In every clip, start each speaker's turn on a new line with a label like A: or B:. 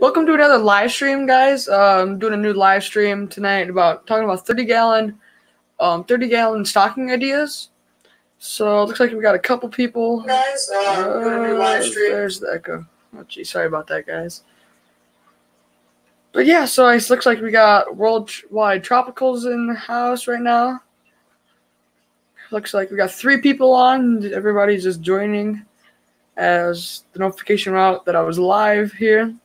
A: Welcome to another live stream, guys. Uh, I'm doing a new live stream tonight about talking about 30 gallon, um, 30 gallon stocking ideas. So it looks like we got a couple people.
B: Guys, uh, doing a new live stream.
A: There's the echo. Oh, gee, sorry about that, guys. But yeah, so it looks like we got worldwide tropicals in the house right now. Looks like we got three people on. Everybody's just joining as the notification route that I was live here.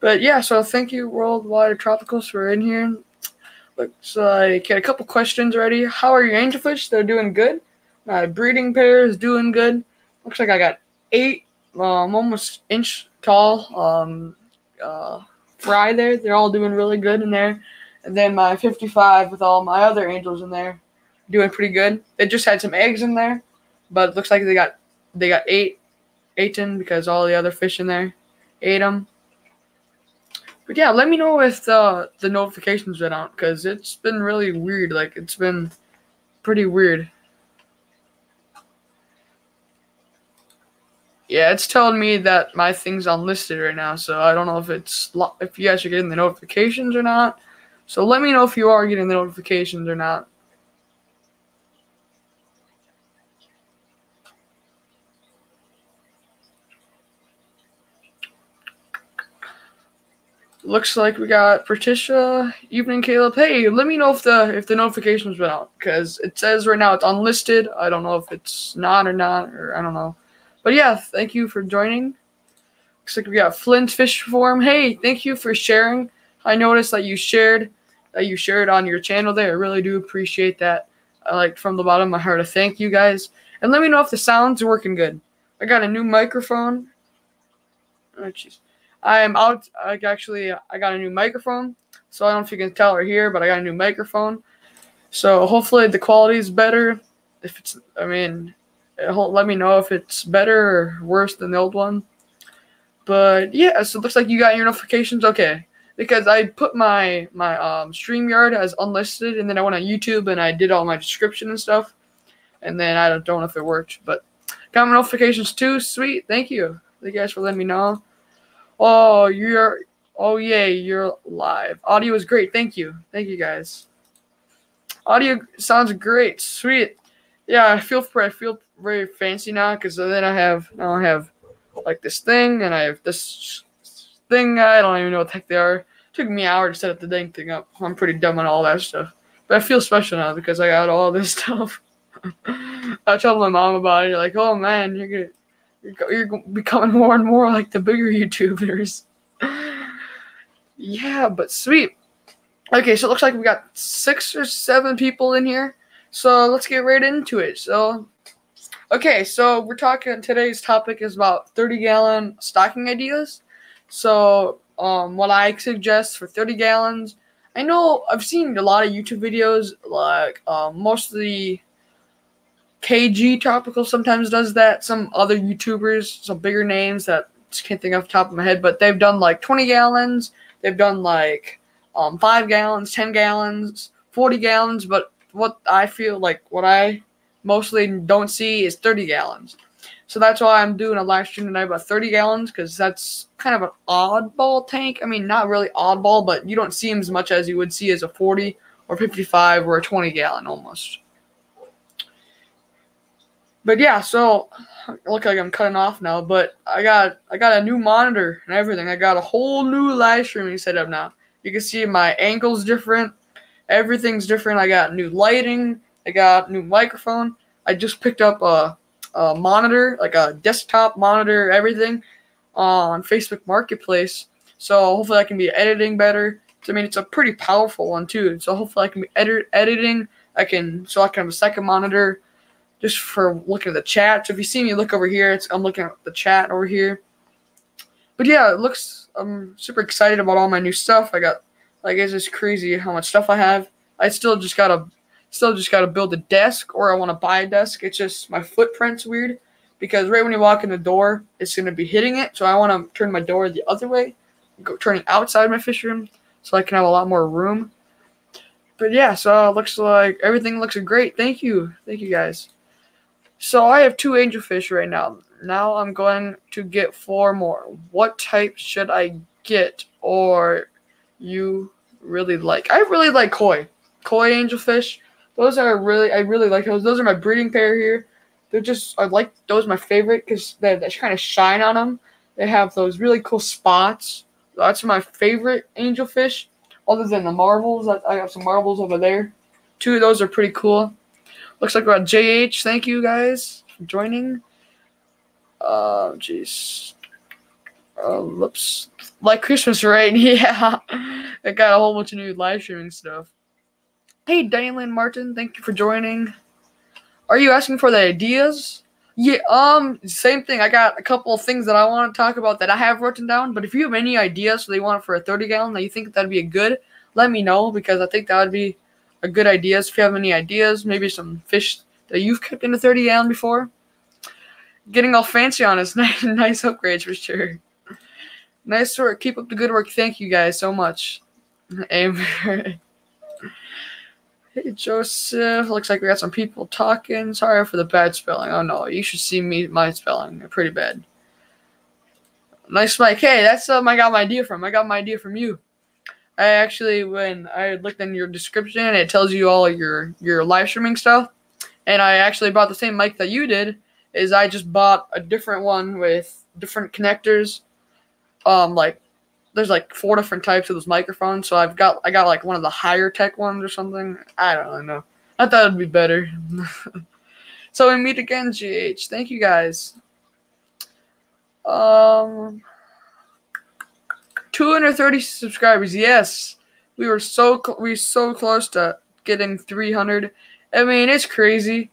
A: But yeah, so thank you, Worldwide Tropicals, for in here. Looks like had a couple questions already. How are your angelfish? They're doing good. My breeding pair is doing good. Looks like I got eight, um, almost inch tall um, uh, fry there. They're all doing really good in there. And then my 55 with all my other angels in there, doing pretty good. They just had some eggs in there, but looks like they got they got eight, eight in because all the other fish in there ate them. But yeah, let me know if the the notifications went out because it's been really weird. Like it's been pretty weird. Yeah, it's telling me that my thing's unlisted right now, so I don't know if it's if you guys are getting the notifications or not. So let me know if you are getting the notifications or not. Looks like we got Patricia, Evening Caleb. Hey, let me know if the if the notifications went out because it says right now it's unlisted. I don't know if it's not or not or I don't know. But yeah, thank you for joining. Looks like we got Flint Fish Form. Hey, thank you for sharing. I noticed that you shared that you shared on your channel there. I really do appreciate that. I like from the bottom of my heart. I thank you guys. And let me know if the sound's are working good. I got a new microphone. Oh jeez. I am out. I actually I got a new microphone, so I don't know if you can tell or hear, but I got a new microphone. So hopefully the quality is better. If it's, I mean, let me know if it's better or worse than the old one. But yeah, so it looks like you got your notifications. Okay, because I put my my um, Streamyard as unlisted, and then I went on YouTube and I did all my description and stuff, and then I don't know if it worked, but got my notifications too. Sweet, thank you. Thank you guys for letting me know. Oh, you're. Oh yay, you're live. Audio is great. Thank you. Thank you guys. Audio sounds great. Sweet. Yeah, I feel I feel very fancy now because then I have now I have like this thing and I have this thing. I don't even know what the heck they are. It took me an hour to set up the dang thing up. I'm pretty dumb on all that stuff. But I feel special now because I got all this stuff. I told my mom about it. Like, oh man, you're gonna you're, you're becoming more and more like the bigger YouTubers. yeah, but sweet. Okay, so it looks like we got six or seven people in here. So let's get right into it. So, okay, so we're talking today's topic is about 30 gallon stocking ideas. So, um, what I suggest for 30 gallons, I know I've seen a lot of YouTube videos, like um, most of the KG Tropical sometimes does that. Some other YouTubers, some bigger names that can't think off the top of my head, but they've done like 20 gallons. They've done like um, five gallons, 10 gallons, 40 gallons. But what I feel like what I mostly don't see is 30 gallons. So that's why I'm doing a live stream tonight about 30 gallons because that's kind of an oddball tank. I mean, not really oddball, but you don't see them as much as you would see as a 40 or 55 or a 20 gallon almost. But yeah, so I look like I'm cutting off now, but I got I got a new monitor and everything. I got a whole new live streaming setup now. You can see my angle's different. Everything's different. I got new lighting. I got new microphone. I just picked up a, a monitor, like a desktop monitor, everything on Facebook Marketplace. So hopefully I can be editing better. I mean, it's a pretty powerful one too. So hopefully I can be edit editing. I can so I can have a second monitor just for looking at the chat. So if you see me look over here, it's I'm looking at the chat over here. But yeah, it looks I'm super excited about all my new stuff. I got like it's just crazy how much stuff I have. I still just gotta still just gotta build a desk or I wanna buy a desk. It's just my footprint's weird because right when you walk in the door, it's gonna be hitting it. So I wanna turn my door the other way, go turning outside my fish room so I can have a lot more room. But yeah, so it looks like everything looks great. Thank you. Thank you guys. So I have two angelfish right now. Now I'm going to get four more. What type should I get or you really like? I really like koi, koi angelfish. Those are really I really like those. Those are my breeding pair here. They're just I like those my favorite because they, they kind of shine on them. They have those really cool spots. That's my favorite angelfish, other than the marbles. I, I got some marbles over there. Two of those are pretty cool. Looks like we're at JH. Thank you guys for joining. Uh, jeez. Uh, whoops. Like Christmas, right? Yeah. I got a whole bunch of new live streaming stuff. Hey, Danielyn Martin, thank you for joining. Are you asking for the ideas? Yeah, um, same thing. I got a couple of things that I want to talk about that I have written down. But if you have any ideas so they want for a 30 gallon that you think that'd be a good, let me know because I think that would be a good idea. If you have any ideas, maybe some fish that you've kept in a 30 gallon before. Getting all fancy on us. Nice, upgrades for sure. Nice work. Keep up the good work. Thank you guys so much. Amber. Hey Joseph, looks like we got some people talking. Sorry for the bad spelling. Oh no, you should see me my spelling. Pretty bad. Nice Mike. Hey, that's um I got my idea from. I got my idea from you. I actually when I looked in your description, it tells you all your your live streaming stuff, and I actually bought the same mic that you did. Is I just bought a different one with different connectors, um like there's like four different types of those microphones. So I've got I got like one of the higher tech ones or something. I don't really know. I thought it'd be better. so we meet again, GH. Thank you guys. Um, 230 subscribers. Yes, we were so we were so close to getting 300. I mean, it's crazy.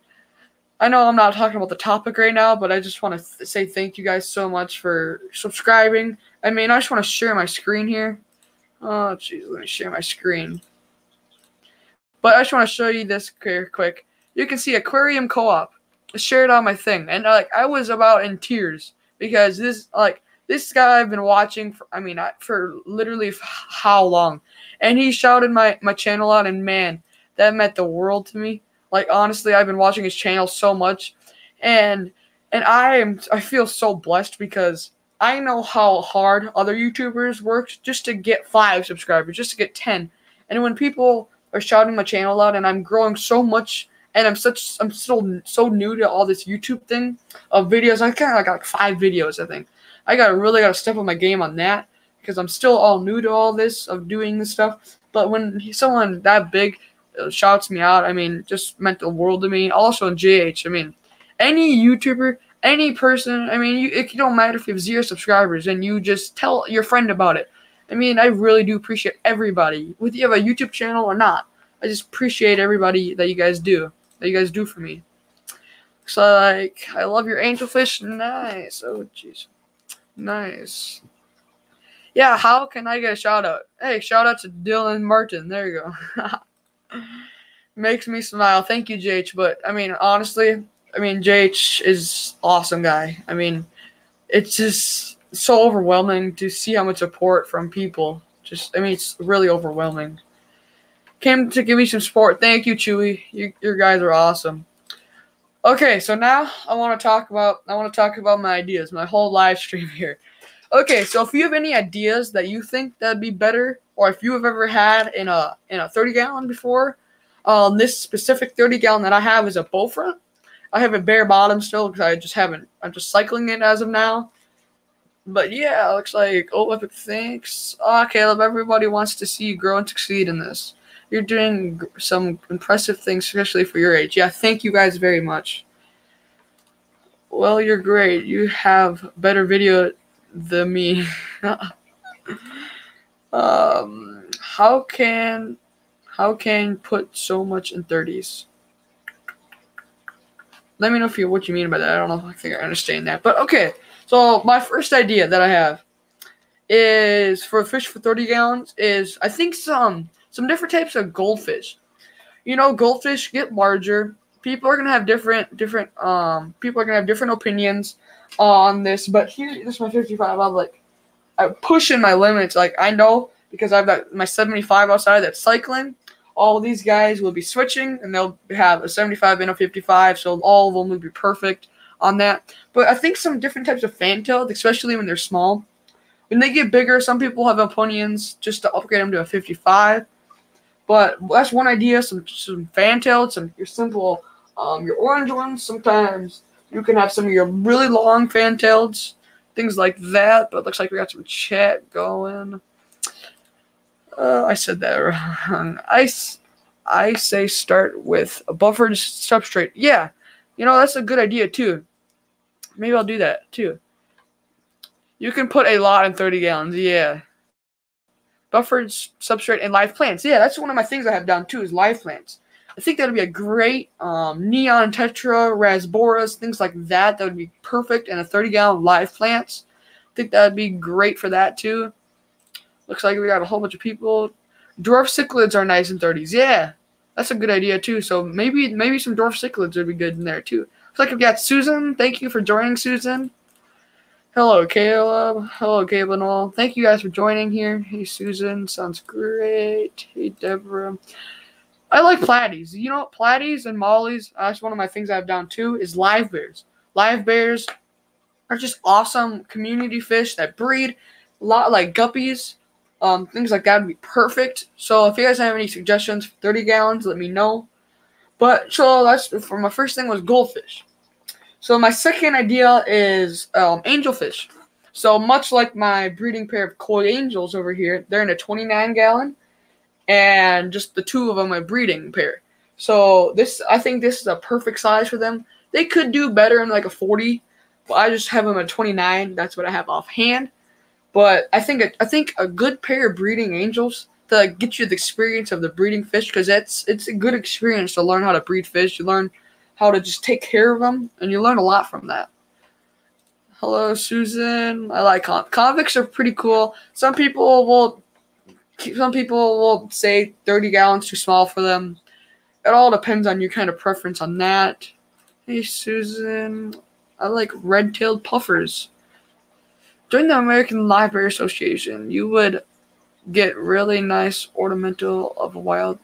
A: I know I'm not talking about the topic right now, but I just want to th- say thank you guys so much for subscribing. I mean, I just want to share my screen here. Oh, jeez, let me share my screen. But I just want to show you this here quick. You can see Aquarium Co-op. Shared on my thing, and uh, like I was about in tears because this like this guy I've been watching for I mean for literally how long, and he shouted my my channel out, and man, that meant the world to me. Like honestly, I've been watching his channel so much, and and I am I feel so blessed because I know how hard other YouTubers work just to get five subscribers, just to get ten, and when people are shouting my channel out, and I'm growing so much, and I'm such I'm still so new to all this YouTube thing of videos. I kind of got like five videos, I think. I got to really got to step up my game on that because I'm still all new to all this of doing this stuff. But when someone that big uh, shouts me out, I mean, just meant the world to me. Also in JH, I mean, any YouTuber, any person, I mean, you, it don't matter if you have zero subscribers and you just tell your friend about it. I mean, I really do appreciate everybody, whether you have a YouTube channel or not. I just appreciate everybody that you guys do, that you guys do for me. So, like, I love your angelfish. Nice. Oh, jeez. Nice. Yeah, how can I get a shout out? Hey, shout out to Dylan Martin. There you go. Makes me smile. Thank you, JH. But I mean, honestly, I mean, JH is awesome guy. I mean, it's just so overwhelming to see how much support from people. Just, I mean, it's really overwhelming. Came to give me some support. Thank you, Chewy. You, your guys are awesome. Okay, so now I want to talk about I want to talk about my ideas, my whole live stream here. Okay, so if you have any ideas that you think that'd be better, or if you have ever had in a in a 30 gallon before, um, this specific 30 gallon that I have is a bow front. I have a bare bottom still because I just haven't. I'm just cycling it as of now. But yeah, looks like oh epic thanks. Ah, oh, Caleb, everybody wants to see you grow and succeed in this. You're doing some impressive things, especially for your age. Yeah, thank you guys very much. Well, you're great. You have better video than me. um, how can how can put so much in 30s? Let me know if you what you mean by that. I don't know if I think I understand that. But okay. So my first idea that I have is for a fish for 30 gallons is I think some some different types of goldfish. You know, goldfish get larger. People are gonna have different different um people are gonna have different opinions on this, but here this is my 55. I'm like I'm pushing my limits. Like I know because I've got my 75 outside that's cycling. All these guys will be switching and they'll have a 75 and a 55, so all of them will be perfect on that. But I think some different types of fantail, especially when they're small, When they get bigger, some people have opinions just to upgrade them to a 55. But that's one idea. Some some fantailed, some your simple, um, your orange ones. Sometimes you can have some of your really long fantails, things like that. But it looks like we got some chat going. Uh, I said that wrong. I, I say start with a buffered substrate. Yeah, you know that's a good idea too. Maybe I'll do that too. You can put a lot in 30 gallons. Yeah. Buffered substrate and live plants. Yeah, that's one of my things I have down too is live plants. I think that would be a great um, neon tetra, rasboras, things like that. That would be perfect in a 30 gallon live plants. I think that would be great for that too. Looks like we got a whole bunch of people. Dwarf cichlids are nice in 30s. Yeah, that's a good idea too. So maybe maybe some dwarf cichlids would be good in there too. Looks like we've got Susan. Thank you for joining, Susan. Hello, Caleb. Hello, Gabe and all. Thank you guys for joining here. Hey, Susan. Sounds great. Hey, Deborah. I like platies. You know, platies and mollies. That's one of my things I have down too. Is livebearers. Live bears are just awesome community fish that breed a lot like guppies. Um, things like that would be perfect. So if you guys have any suggestions for 30 gallons, let me know. But so that's for my first thing was goldfish. So my second idea is um, angelfish. So much like my breeding pair of koi angels over here, they're in a 29 gallon, and just the two of them a breeding pair. So this, I think this is a perfect size for them. They could do better in like a 40, but I just have them at 29. That's what I have offhand. But I think I think a good pair of breeding angels to get you the experience of the breeding fish because that's it's a good experience to learn how to breed fish. You learn how to just take care of them, and you learn a lot from that. Hello, Susan. I like con- convicts are pretty cool. Some people will, some people will say 30 gallons too small for them. It all depends on your kind of preference on that. Hey, Susan. I like red-tailed puffers. During the American Livebearer Association, you would get really nice ornamental of a wild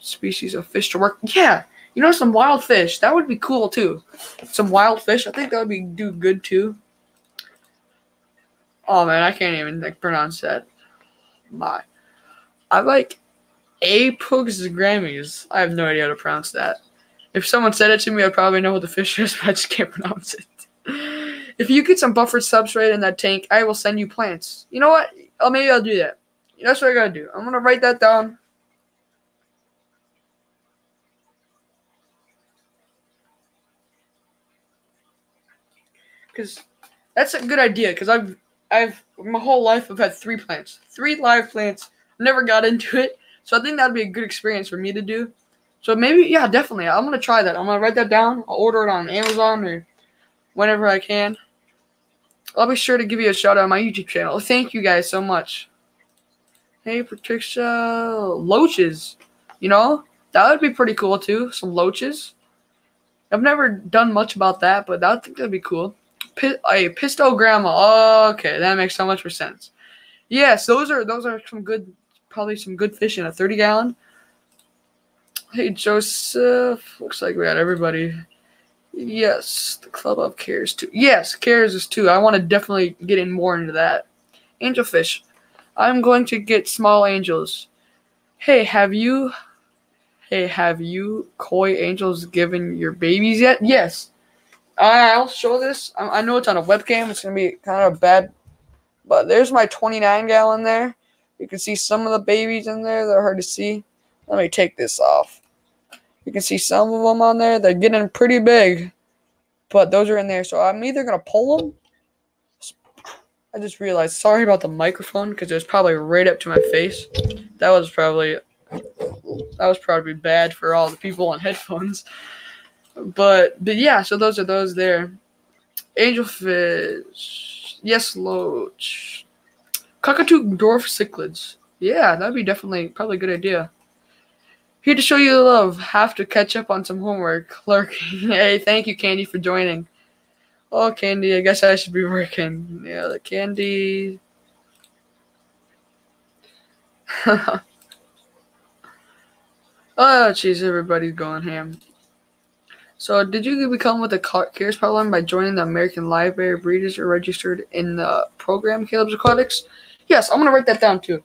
A: species of fish to work. Yeah, you know, some wild fish. That would be cool too. Some wild fish. I think that would be do good too. Oh man, I can't even like, pronounce that. My, I like Apugs Grammys. I have no idea how to pronounce that. If someone said it to me, I'd probably know what the fish is, but I just can't pronounce it. If you get some buffered substrate in that tank, I will send you plants. You know what? Oh, maybe I'll do that. That's what I gotta do. I'm gonna write that down. Because that's a good idea. Because I've I've my whole life I've had three plants, three live plants. Never got into it, so I think that'd be a good experience for me to do. So maybe yeah, definitely. I'm gonna try that. I'm gonna write that down. I'll order it on Amazon or whenever I can. I'll be sure to give you a shout out on my YouTube channel. Thank you guys so much. Hey Patricia, loaches. You know that would be pretty cool too. Some loaches. I've never done much about that, but I think that'd be cool Apistogramma. Okay, that makes so much more sense. Yes, those are those are some good, probably some good fish in a thirty gallon. Hey Joseph, looks like we got everybody. Yes, the club of cares too. Yes, cares is too. I want to definitely get in more into that. Angelfish. I'm going to get small angels. Hey, have you? Hey, have you koi angels given your babies yet? Yes. I'll show this. I know it's on a webcam. It's gonna be kind of bad, but there's my 29 gallon there. You can see some of the babies in there. They're hard to see. Let me take this off. You can see some of them on there. They're getting pretty big, but those are in there. So I'm either gonna pull them. I just realized. Sorry about the microphone because it was probably right up to my face. That was probably that was probably bad for all the people on headphones. But but yeah, so those are those there. Angelfish, yes, loach, cockatoo dwarf cichlids. Yeah, that'd be definitely probably a good idea. Here to show you love. Have to catch up on some homework. Lurking. hey, thank you, Candy, for joining. Oh, Candy, I guess I should be working. Yeah, the Candy. oh, jeez, everybody's going ham. So, did you become with Ca- Cares Program by joining the American Livebearer Breeders or registered in the program, Caleb's Aquatics? Yes, I'm gonna write that down too.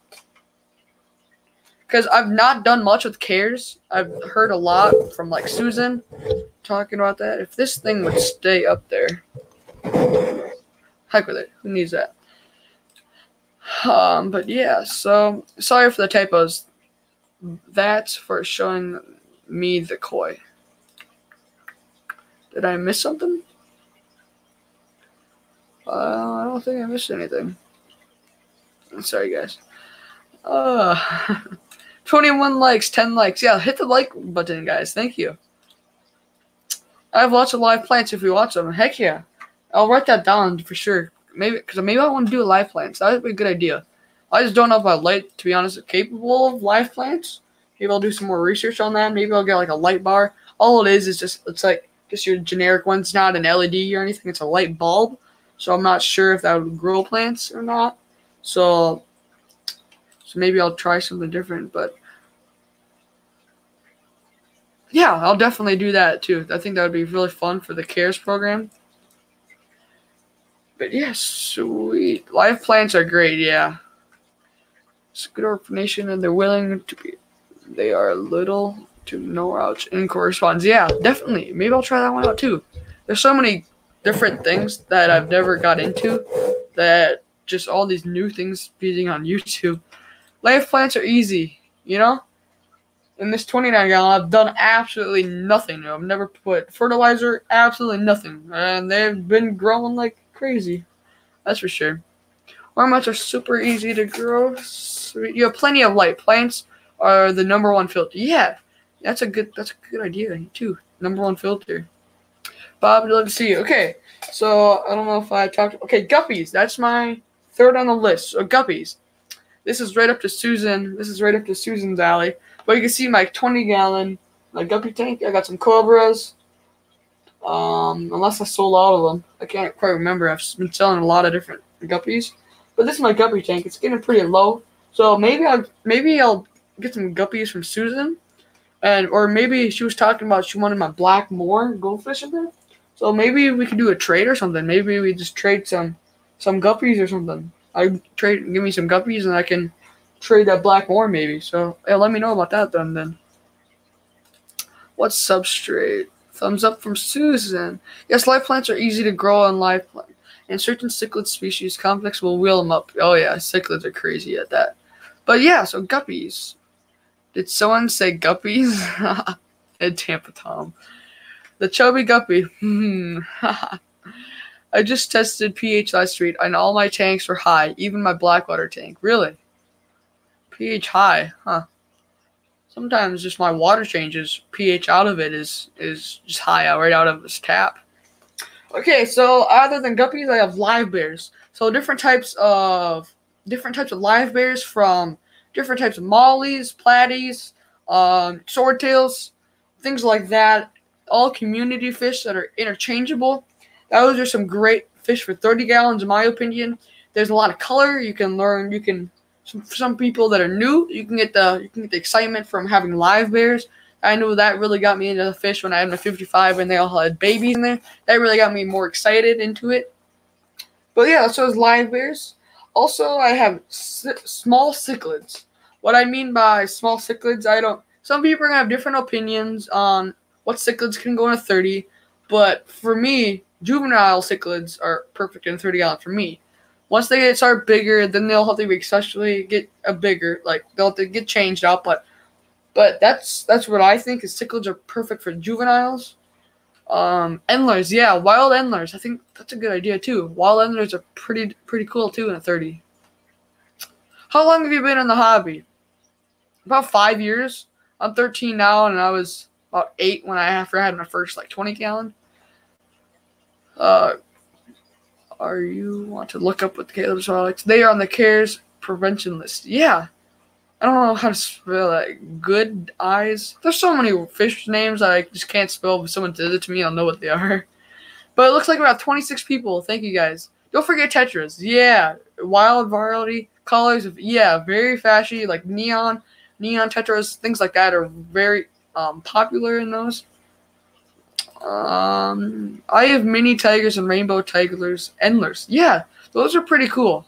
A: Because I've not done much with Cares. I've heard a lot from like Susan talking about that. If this thing would stay up there, heck with it. Who needs that? Um, but yeah, so sorry for the typos. That's for showing me the koi. Did I miss something? Uh, I don't think I missed anything. I'm Sorry, guys. Uh, 21 likes, 10 likes. Yeah, hit the like button, guys. Thank you. I have lots of live plants if you watch them. Heck yeah. I'll write that down for sure. Maybe because maybe I want to do live plants. That would be a good idea. I just don't know if I light, to be honest, capable of live plants. Maybe I'll do some more research on that. Maybe I'll get like a light bar. All it is is just it's like just your generic one's not an LED or anything. It's a light bulb. So I'm not sure if that would grow plants or not. So so maybe I'll try something different. But yeah, I'll definitely do that too. I think that would be really fun for the CARES program. But yeah, sweet. Live plants are great, yeah. It's a good organization and they're willing to be they are little to no ouch in corresponds. Yeah, definitely. Maybe I'll try that one out too. There's so many different things that I've never got into that just all these new things being on YouTube. Live plants are easy, you know? In this 29 gallon, I've done absolutely nothing. I've never put fertilizer, absolutely nothing. And they've been growing like crazy. That's for sure. Ornaments are super easy to grow. You have plenty of light. Plants are the number one filter. Yeah, that's a good. That's a good idea too. Number one filter. Bob, to see. Okay, so I don't know if I talked. Okay, guppies. That's my third on the list. So guppies. This is right up to Susan. This is right up to Susan's alley. But you can see my 20 gallon my guppy tank. I got some cobras. Um, unless I sold all of them, I can't quite remember. I've been selling a lot of different guppies, but this is my guppy tank. It's getting pretty low, so maybe I'll maybe I'll get some guppies from Susan, and or maybe she was talking about she wanted my black moor goldfish in there. So maybe we could do a trade or something. Maybe we just trade some some guppies or something. I trade give me some guppies and I can trade that black moor maybe. So yeah, let me know about that then. Then what substrate? Thumbs up from Susan. Yes, live plants are easy to grow on live plant. And certain cichlid species, complex will wheel them up. Oh yeah, cichlids are crazy at that. But yeah, so guppies. Did someone say guppies? and Tampa Tom. The chubby guppy. Hmm. I just tested pH last week and all my tanks were high, even my blackwater tank. Really? pH high, huh? Sometimes just my water changes. pH out of it is is just high out right out of this tap. Okay, so other than guppies, I have livebearers. So different types of different types of live bears from different types of mollies, platies, um, swordtails, things like that. All community fish that are interchangeable. Those are some great fish for 30 gallons, in my opinion. There's a lot of color. You can learn. You can some some people that are new. You can get the you can get the excitement from having livebearers. I know that really got me into the fish when I had my 55 and they all had babies in there. That really got me more excited into it. But yeah, so it's livebearers. Also, I have small cichlids. What I mean by small cichlids, I don't. Some people are gonna have different opinions on what cichlids can go in a 30, but for me, juvenile cichlids are perfect in 30 gallon for me. Once they get start bigger, then they'll have to be especially get a bigger, like they'll have to get changed out. But but that's that's what I think is cichlids are perfect for juveniles. Um, endlers, yeah, wild endlers. I think that's a good idea too. Wild endlers are pretty pretty cool too in a 30. How long have you been in the hobby? About five years. I'm 13 now, and I was about eight when I after had my first like 20 gallon. Uh, are you want to look up with Caleb's products? They are on the CARES prevention list. Yeah. I don't know how to spell that. Good eyes. There's so many fish names I just can't spell. If someone did it to me, I'll know what they are. But it looks like about 26 people. Thank you guys. Don't forget tetras. Yeah. Wild variety colors. Yeah. Very fashy. Like neon, neon tetras, things like that are very um, popular in those. Um, I have mini tigers and rainbow tigers, endlers. Yeah, those are pretty cool.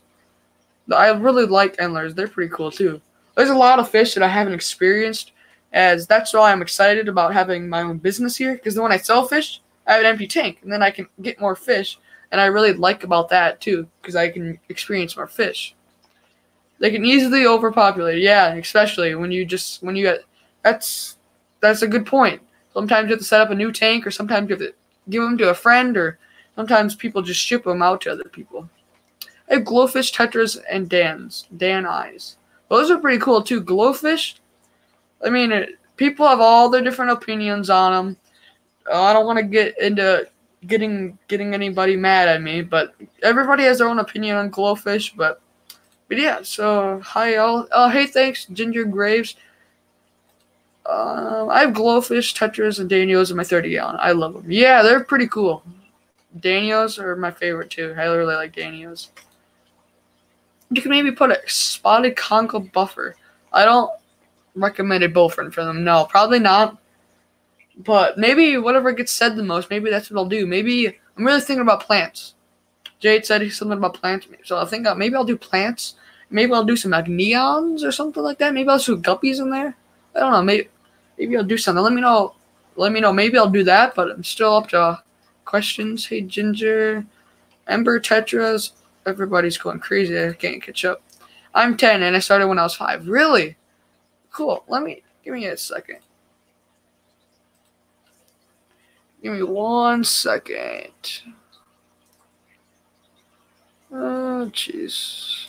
A: I really like endlers. They're pretty cool too. There's a lot of fish that I haven't experienced, as that's why I'm excited about having my own business here. Because when I sell fish, I have an empty tank, and then I can get more fish. And I really like about that too, because I can experience more fish. They can easily overpopulate. Yeah, especially when you just when you get that's that's a good point. Sometimes you have to set up a new tank, or sometimes you have to give them to a friend, or sometimes people just ship them out to other people. I have glowfish, tetras, and dans, danios. Those are pretty cool too. Glowfish. I mean, it, people have all their different opinions on them. Uh, I don't want to get into getting getting anybody mad at me, but everybody has their own opinion on glowfish. But but yeah, so hi all. Oh hey, thanks Ginger Graves. Um, I have glowfish, tetras, and danios in my 30 gallon. I love them. Yeah, they're pretty cool. Danios are my favorite too. I really like danios. You can maybe put a spotted conkle buffer. I don't recommend a bowfront for them. No, probably not. But maybe whatever gets said the most, maybe that's what I'll do. Maybe I'm really thinking about plants. Jade said something about plants, so I think maybe I'll do plants. Maybe I'll do some like neons or something like that. Maybe I'll do guppies in there. I don't know. Maybe maybe I'll do something. Let me know. Let me know. Maybe I'll do that, but I'm still up to questions. Hey Ginger, Ember Tetras. Everybody's going crazy. I can't catch up. I'm 10 and I started when I was five. Really? Cool. Let me give me a second. Give me one second. Oh, jeez.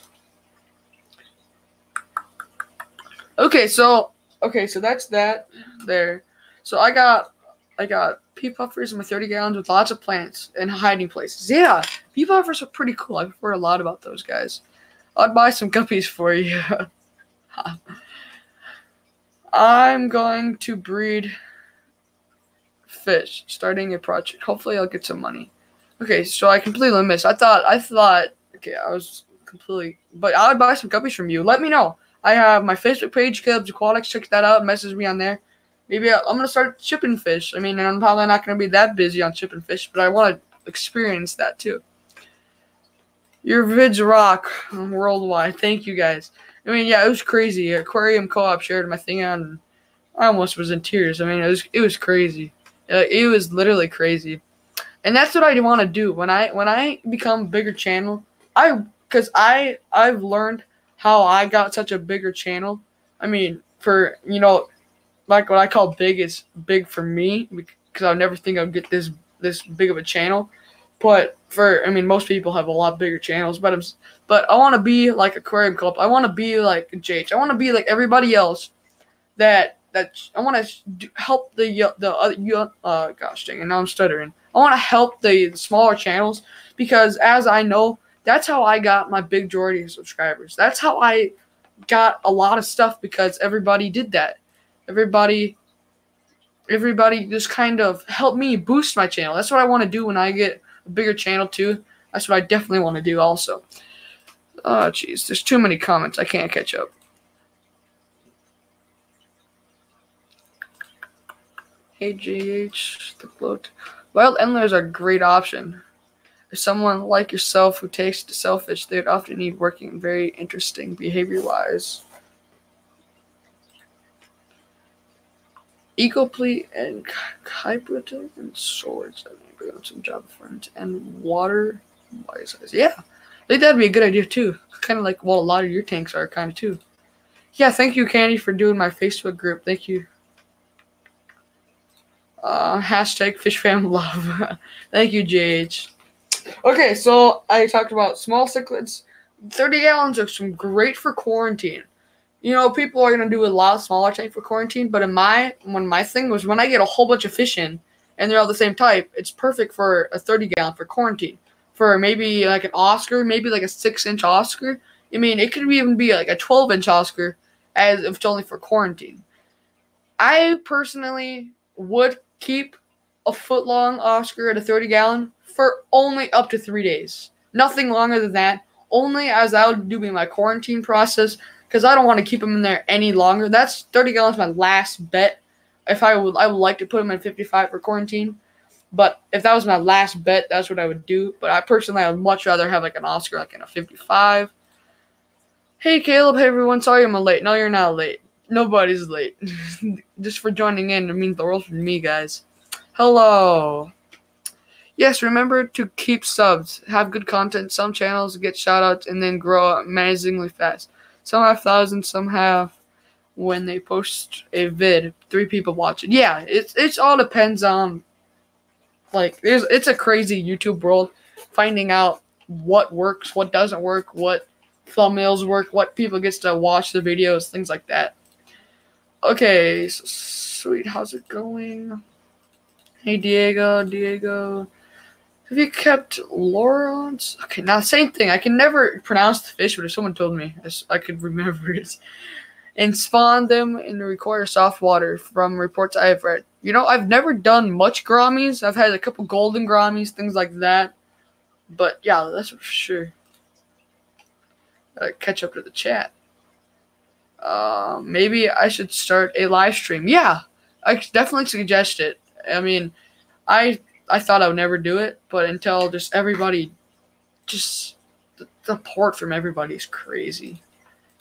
A: Okay, so okay, so that's that there. So I got I got pea puffers in my 30 gallons with lots of plants and hiding places. Yeah, pea puffers are pretty cool. I've heard a lot about those guys. I'd buy some guppies for you. I'm going to breed fish, starting a project. Hopefully, I'll get some money. Okay, so I completely missed. I thought, I thought, okay, I was completely, but I would buy some guppies from you. Let me know. I have my Facebook page, Caleb's Aquatics. Check that out. Message me on there. Maybe I, am gonna start shipping fish. I mean, I'm probably not gonna be that busy on shipping fish, but I want to experience that too. Your vids rock worldwide. Thank you guys. I mean, yeah, it was crazy. Aquarium Co-op shared my thing on. I almost was in tears. I mean, it was it was crazy. Uh, it was literally crazy, and that's what I want to do when I when I become bigger channel. I because I I've learned how I got such a bigger channel. I mean, for you know, like what I call big is big for me because I never think I'd get this this big of a channel. But for I mean, most people have a lot bigger channels. But I'm but I want to be like Aquarium Club. I want to be like JH. I want to be like everybody else. That that I want to help the the uh, uh gosh dang, and now I'm stuttering. I want to help the smaller channels because as I know, that's how I got my big majority of subscribers. That's how I got a lot of stuff because everybody did that. Everybody everybody just kind of help me boost my channel. That's what I want to do when I get a bigger channel too. That's what I definitely want to do also. Oh jeez, there's too many comments. I can't catch up. Hey GH, the float. Wild endlers are a great option. For someone like yourself who takes to selfish, they would often need working very interesting behavior wise. Ecoplete and Hyperton and swords. I think bring up some job friends and water Yeah, I think that'd be a good idea too. Kind of like well, a lot of your tanks are kind of too. Yeah, thank you, Candy, for doing my Facebook group. Thank you. Uh, hashtag fish fam love. thank you, JH. Okay, so I talked about small cichlids. 30 gallons are some great for quarantine. You know, people are gonna do a lot of smaller tank for quarantine, but in my when my thing was when I get a whole bunch of fish in and they're all the same type, it's perfect for a 30 gallon for quarantine. For maybe like an Oscar, maybe like a six inch Oscar. I mean, it could even be like a 12 inch Oscar as if it's only for quarantine. I personally would keep a foot long Oscar at a 30 gallon for only up to three days. Nothing longer than that. Only as I would do my quarantine process because I don't want to keep them in there any longer. That's 30 gallons my last bet. If I would, I would like to put them in 55 for quarantine. But if that was my last bet, that's what I would do. But I personally, I would much rather have like an Oscar, like in a 55. Hey, Caleb. Hey, everyone. Sorry I'm late. No, you're not late. Nobody's late. Just for joining in, it means the world for me, guys. Hello. Yes, remember to keep subs. Have good content. Some channels get shoutouts and then grow amazingly fast. Some have thousands, some have when they post a vid, three people watch it. Yeah, it's it's all depends on like there's it's a crazy YouTube world finding out what works, what doesn't work, what thumbnails work, what people gets to watch the videos, things like that. Okay, so, sweet, how's it going? Hey Diego, Diego. Have you kept Lawrence? Okay, now same thing. I can never pronounce the fish, but if someone told me, I, I could remember it. And spawn them in the require soft water from reports I have read. You know, I've never done much Gouramis. I've had a couple golden Gouramis, things like that. But yeah, that's for sure. Uh, catch up to the chat. Uh, maybe I should start a live stream. Yeah, I definitely suggest it. I mean, I I thought I would never do it, but until just everybody, just the, the port from everybody is crazy.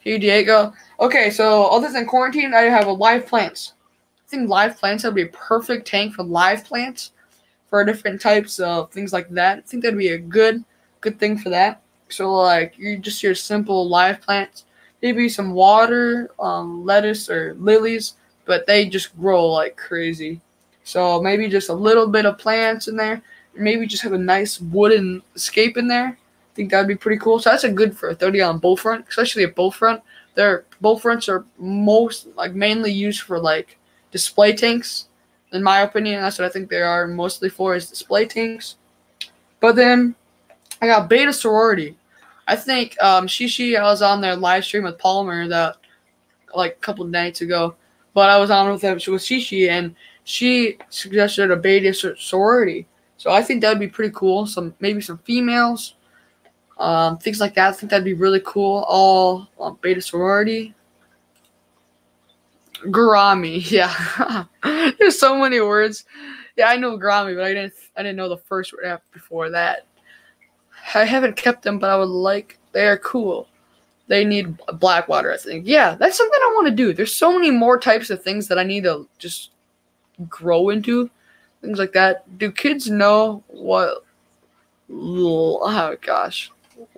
A: Hey Diego. Okay, so other than quarantine, I have a live plants. I think live plants would be a perfect tank for live plants, for different types of things like that. I think that'd be a good good thing for that. So like you just your simple live plants, maybe some water, um, lettuce or lilies, but they just grow like crazy. So maybe just a little bit of plants in there. Maybe just have a nice wooden escape in there. I think that'd be pretty cool. So that's a good for a 30 on bow front, especially a bow front. Their bow fronts are most like mainly used for like display tanks. In my opinion, that's what I think they are mostly for is display tanks. But then I got betta sorority. I think um, Shishi, I was on their live stream with Palmer that like a couple nights ago, but I was on with them with Shishi and she suggested a betta sorority. So I think that would be pretty cool. Some maybe some females, um, things like that. I think that'd be really cool. All um, betta sorority. Gourami, yeah. There's so many words. Yeah, I know Gourami, but I didn't. I didn't know the first word before that. I haven't kept them, but I would like. They are cool. They need Blackwater, I think. Yeah, that's something I want to do. There's so many more types of things that I need to just grow into, things like that. Do kids know what? Oh gosh,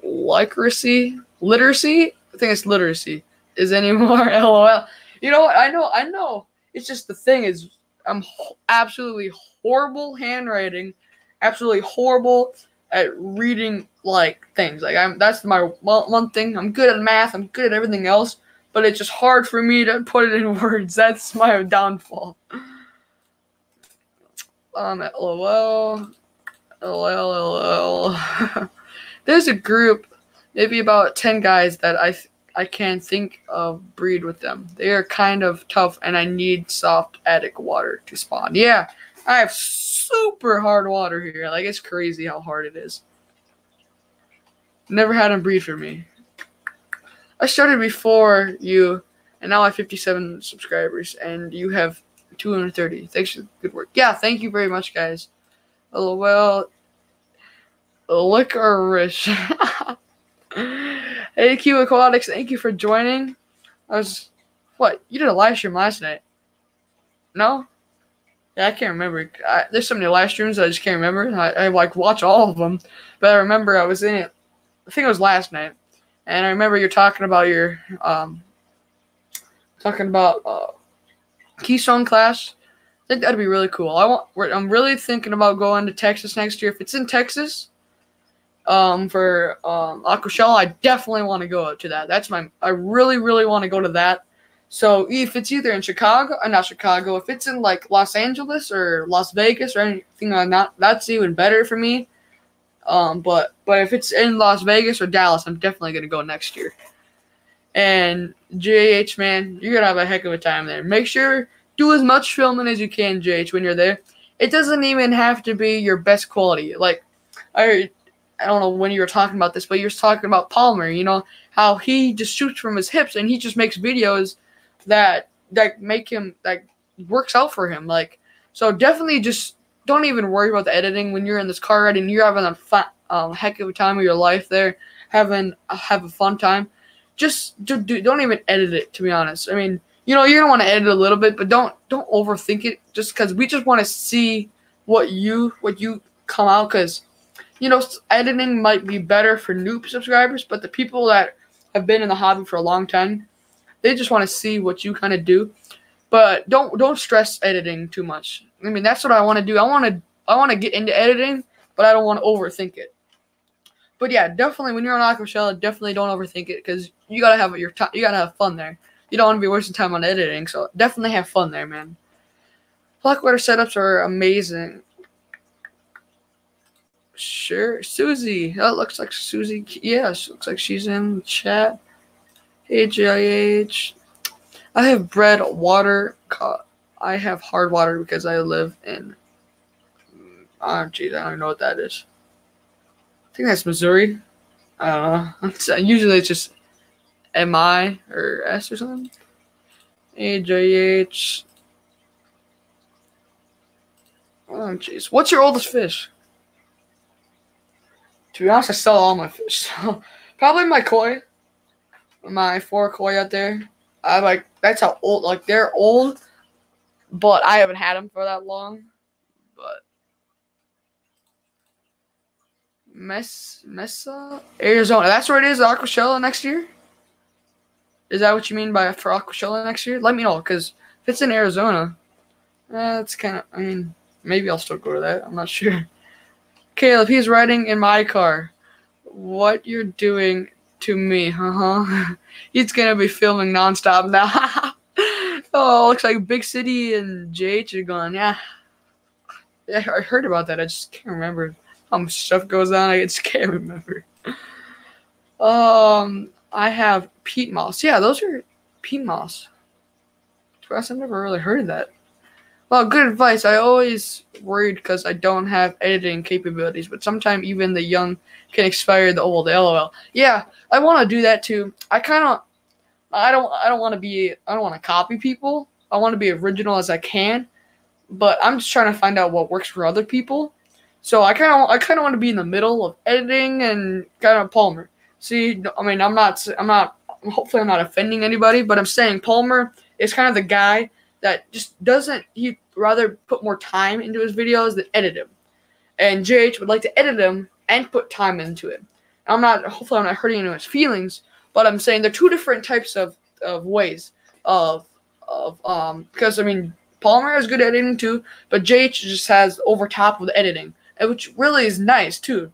A: literacy, literacy. I think it's literacy is anymore. LOL. You know what? I know. I know. It's just the thing is, I'm absolutely horrible handwriting, absolutely horrible at reading like things. Like I'm. That's my one thing. I'm good at math. I'm good at everything else, but it's just hard for me to put it in words. That's my downfall. Um, lol, lol, lol. There's a group, maybe about ten guys that I I can't think of breed with them. They are kind of tough, and I need soft attic water to spawn. Yeah, I have super hard water here. Like it's crazy how hard it is. Never had them breed for me. I started before you, and now I have 57 subscribers, and you have 230. Thanks for good work. Yeah, thank you very much, guys. LOL. Licorice. hey, Q Aquatics, thank you for joining. I was, what? You did a live stream last night. No? Yeah, I can't remember. I, there's so many live streams I just can't remember. I, I like watch all of them, but I remember I was in it. I think it was last night, and I remember you're talking about your um, talking about uh, Keystone Clash. I think that'd be really cool. I want. I'm really thinking about going to Texas next year. If it's in Texas, um, for um, Aquashella, I definitely want to go to that. That's my. I really, really want to go to that. So if it's either in Chicago, or uh, not Chicago, if it's in like Los Angeles or Las Vegas or anything like that, that's even better for me. Um, but but if it's in Las Vegas or Dallas, I'm definitely gonna go next year. And JH, man, you're gonna have a heck of a time there. Make sure do as much filming as you can, JH, when you're there. It doesn't even have to be your best quality. Like I I don't know when you were talking about this, but you were talking about Palmer, you know, how he just shoots from his hips and he just makes videos that that make him that works out for him. Like so definitely just don't even worry about the editing when you're in this car ride and you're having a fun, um, heck of a time of your life there, having uh, have a fun time. Just do, do, don't even edit it. To be honest, I mean, you know, you're gonna want to edit a little bit, but don't don't overthink it. Just because we just want to see what you what you come out because you know editing might be better for new subscribers, but the people that have been in the hobby for a long time, they just want to see what you kind of do. But don't don't stress editing too much. I mean, that's what I want to do. I want to I want to get into editing, but I don't want to overthink it. But yeah, definitely when you're on Aquashella, definitely don't overthink it because you gotta have your time. You gotta have fun there. You don't want to be wasting time on editing, so definitely have fun there, man. Blackwater setups are amazing. Sure, Susie. That looks like Susie. Yes, looks like she's in the chat. Hey, JIH. I have bread, water. I have hard water because I live in. Mm, oh, geez, I don't know what that is. I think that's Missouri. I don't know. Usually it's just MI or S or something. AJH. Oh, jeez. What's your oldest fish? To be honest, I sell all my fish. So probably my koi. My four koi out there. I like that's how old like they're old, but I haven't had them for that long. But Mess Mesa Arizona. That's where it is, Aquashella next year. Is that what you mean by for Aquashella next year? Let me know, because if it's in Arizona, that's kind of. I mean, maybe I'll still go to that. I'm not sure. Caleb, he's riding in my car. What you're doing to me, Uh huh? he's gonna be filming nonstop now. oh, looks like Big City and JH are gone. Yeah. Yeah, I heard about that. I just can't remember how much stuff goes on. I just can't remember. Um, I have peat moss. Yeah, those are peat moss. I've never really heard of that. Well, good advice. I always worried because I don't have editing capabilities, but sometimes even the young can expire the old. LOL. Yeah, I want to do that too. I kind of, I don't, I don't want to be, I don't want to copy people. I want to be original as I can, but I'm just trying to find out what works for other people. So I kind of, I kind of want to be in the middle of editing and kind of Palmer. See, I mean, I'm not, I'm not, hopefully I'm not offending anybody, but I'm saying Palmer is kind of the guy that just doesn't, he rather put more time into his videos than edit him. And JH would like to edit him and put time into it. I'm not, hopefully I'm not hurting anyone's feelings, but I'm saying they're two different types of, of ways of, of, um, because I mean, Palmer is good at editing too, but JH just has over top with editing, which really is nice too.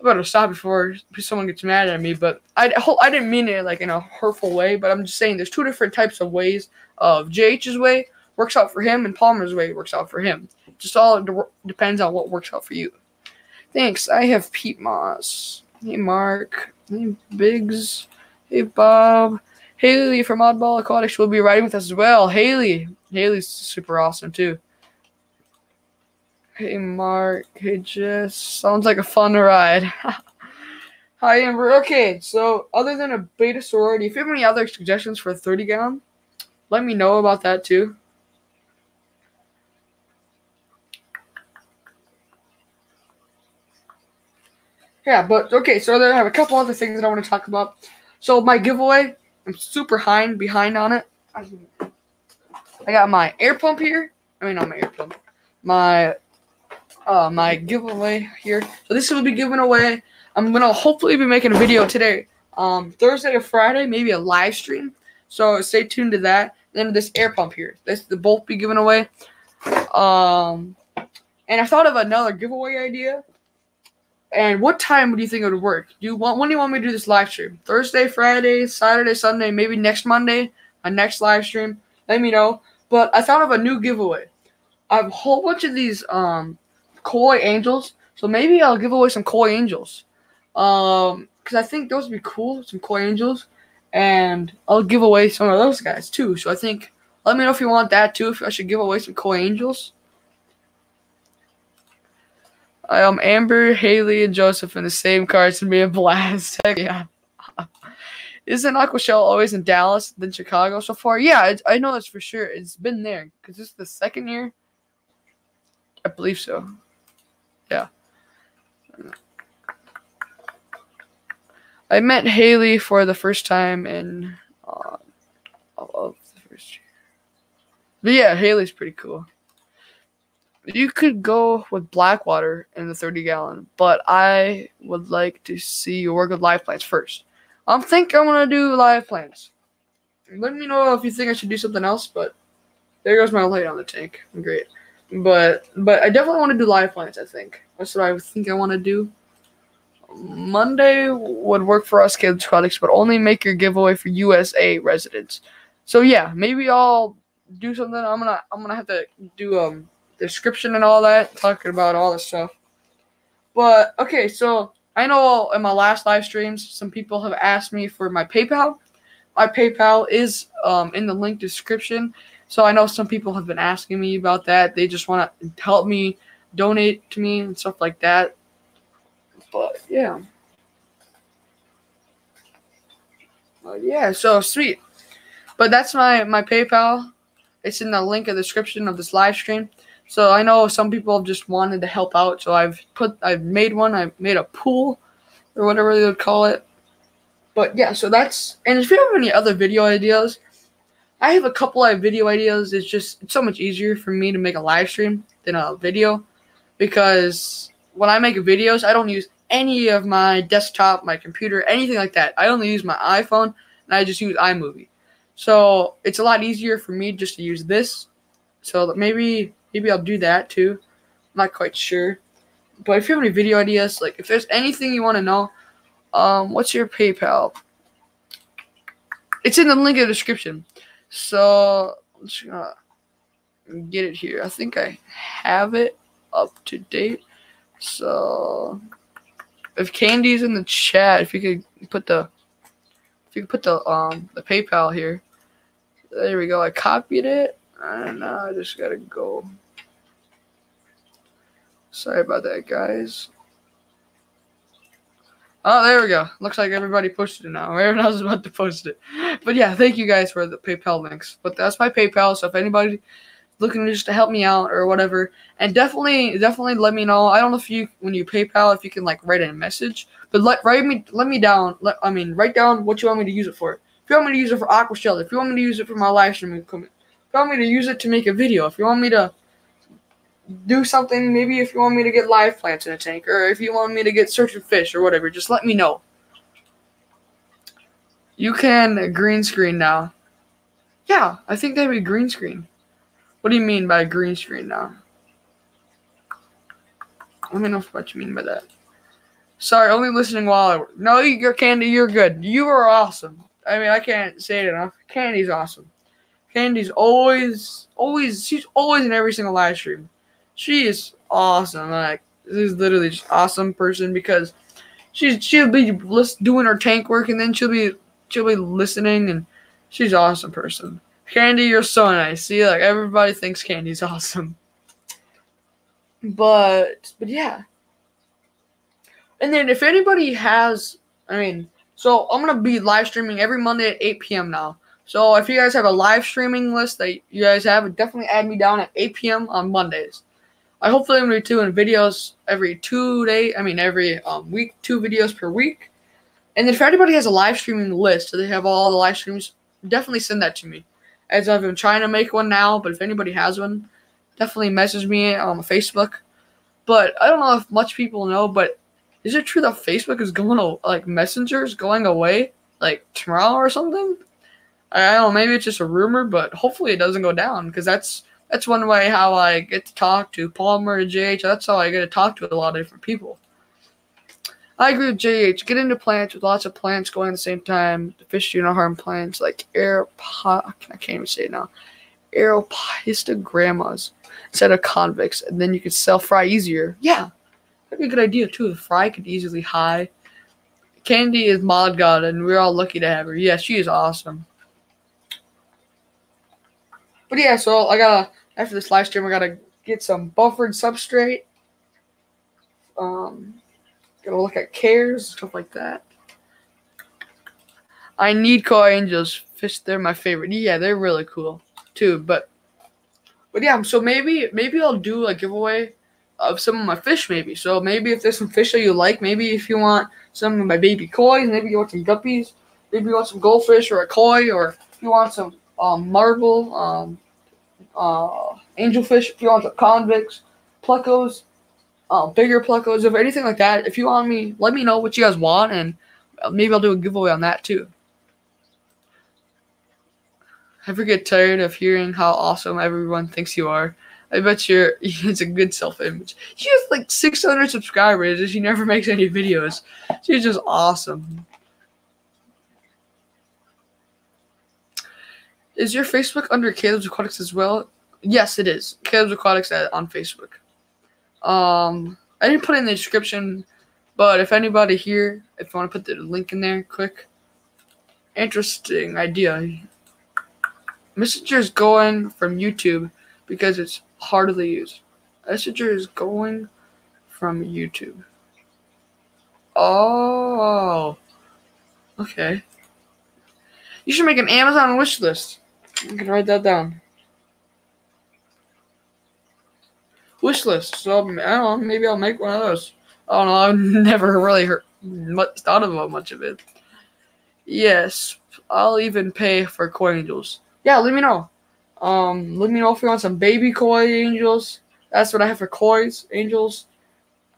A: I better stop before someone gets mad at me. But I I didn't mean it like in a hurtful way. But I'm just saying there's two different types of ways of JH's way works out for him and Palmer's way works out for him. Just all de- depends on what works out for you. Thanks. I have peat moss. Hey Mark. Hey Biggs. Hey Bob. Haley from Oddball Aquatics will be riding with us as well. Haley. Haley's super awesome too. Hey, Mark. Hey, Jess. Sounds like a fun ride. Hi, Amber. Okay, so other than a betta sorority, if you have any other suggestions for a 30 gallon, let me know about that too. Yeah, but okay, so I have a couple other things that I want to talk about. So my giveaway, I'm super high behind on it. I got my air pump here. I mean, not my air pump. My uh, my giveaway here. So this will be given away. I'm gonna hopefully be making a video today, um, Thursday or Friday, maybe a live stream. So stay tuned to that. Then this air pump here. This the both be given away. Um, and I thought of another giveaway idea. And what time do you think it would work? Do you want when do you want me to do this live stream? Thursday, Friday, Saturday, Sunday, maybe next Monday, my next live stream. Let me know. But I thought of a new giveaway. I have a whole bunch of these um koi angels. So maybe I'll give away some koi angels. Um, because I think those would be cool, some koi angels, and I'll give away some of those guys too. So I think let me know if you want that too. If I should give away some koi angels. Am Amber, Haley, and Joseph in the same car. It's gonna be a blast. Yeah. Isn't Aquashella always in Dallas than Chicago so far? Yeah, I know that's for sure. It's been there because this is the second year I believe so. Yeah. I met Haley for the first time in uh, of the first year. But yeah, Haley's pretty cool. You could go with Blackwater in the 30 gallon, but I would like to see you work with live plants first. I'm think I'm gonna do live plants. Let me know if you think I should do something else, but there goes my light on the tank. Great. But but I definitely want to do live plants, I think. That's what I think I want to do. Monday would work for us kids products, but only make your giveaway for USA residents. So yeah, maybe I'll do something. I'm gonna I'm gonna have to do um description and all that, talking about all this stuff. But okay, so I know in my last live streams, some people have asked me for my PayPal. My PayPal is um, in the link description. So I know some people have been asking me about that. They just want to help me donate to me and stuff like that. But yeah. Yeah, so sweet. But that's my my PayPal. It's in the link in the description of this live stream. So I know some people have just wanted to help out. So I've put I've made one. I've made a pool or whatever they would call it. But yeah, so that's and if you have any other video ideas, I have a couple of video ideas. It's just it's so much easier for me to make a live stream than a video because when I make videos, I don't use any of my desktop, my computer, anything like that. I only use my iPhone and I just use iMovie. So it's a lot easier for me just to use this. So maybe maybe I'll do that too. I'm not quite sure. But if you have any video ideas, like if there's anything you want to know, um, what's your PayPal? It's in the link in the description. So I'm just gonna get it here. I think I have it up to date. So if Candy's in the chat, if you could put the if you could put the um the PayPal here. There we go. I copied it. And now I just gotta go. Sorry about that, guys. Oh, there we go. Looks like everybody posted it now. Everyone else is about to post it. But yeah, thank you guys for the PayPal links. But that's my PayPal. So if anybody looking just to help me out or whatever, and definitely, definitely let me know. I don't know if you, when you PayPal, if you can like write in a message, but let write me, let me down. Let, I mean, write down what you want me to use it for. If you want me to use it for Aquashella, if you want me to use it for my live stream equipment, if you want me to use it to make a video, if you want me to do something, maybe if you want me to get live plants in a tank, or if you want me to get searching fish or whatever, just let me know. You can green screen now. Yeah, I think that'd be green screen. What do you mean by green screen now? Let me know what you mean by that. Sorry, only listening while I work. No, you're Candy, you're good. You are awesome. I mean, I can't say it enough. Candy's awesome. Candy's always, always, she's always in every single live stream she is awesome. Like she's literally just awesome person because she's she'll be doing her tank work and then she'll be she'll be listening and she's awesome person. Candy, you're so nice. See, like everybody thinks Candy's awesome. But but yeah. And then if anybody has I mean, so I'm gonna be live streaming every Monday at 8 p.m. now. So if you guys have a live streaming list that you guys have, definitely add me down at 8 p.m. on Mondays. I hopefully I'm gonna be doing videos every two day. I mean every um, week, two videos per week. And then if anybody has a live streaming list, so they have all the live streams, definitely send that to me. As I've been trying to make one now, but if anybody has one, definitely message me on Facebook. But I don't know if much people know, but is it true that Facebook is going to like Messenger's going away like tomorrow or something? I don't know. Maybe it's just a rumor, but hopefully it doesn't go down because that's that's one way how I get to talk to Palmer and JH. That's how I get to talk to a lot of different people. I agree with JH. Get into plants with lots of plants going at the same time. The fish do not harm plants like aeropo- I can't even say it now. Aeropistogrammas instead of convicts, and then you could sell fry easier. Yeah, that'd be a good idea too. Fry could easily high. Candy is mod god, and we're all lucky to have her. Yeah, she is awesome. But yeah, so I gotta after this live stream, I gotta get some buffered substrate. Um, gotta look at cares stuff like that. I need koi angels fish. They're my favorite. Yeah, they're really cool too. But But yeah, so maybe maybe I'll do a giveaway of some of my fish. Maybe so maybe if there's some fish that you like, maybe if you want some of my baby koi, maybe you want some guppies, maybe you want some goldfish or a koi, or you want some um, marble, um, uh, angelfish, if you want some convicts, plecos, uh, bigger plecos, if anything like that. If you want me, let me know what you guys want, and maybe I'll do a giveaway on that too. Ever get tired of hearing how awesome everyone thinks you are? I bet you're it's a good self image. She has like 600 subscribers and she never makes any videos. She's just awesome. Is your Facebook under Caleb's Aquatics as well? Yes, it is. Caleb's Aquatics at, on Facebook. Um, I didn't put it in the description, but if anybody here, if you want to put the link in there, quick. Interesting idea. Messenger is going from YouTube because it's harder hardly used. Messenger is going from YouTube. Oh, okay. You should make an Amazon wish list. You can write that down. Wish list. So I don't know. Maybe I'll make one of those. I don't know. I've never really heard much thought about much of it. Yes, I'll even pay for koi angels. Yeah, let me know. Um, let me know if you want some baby koi angels. That's what I have for koi's angels.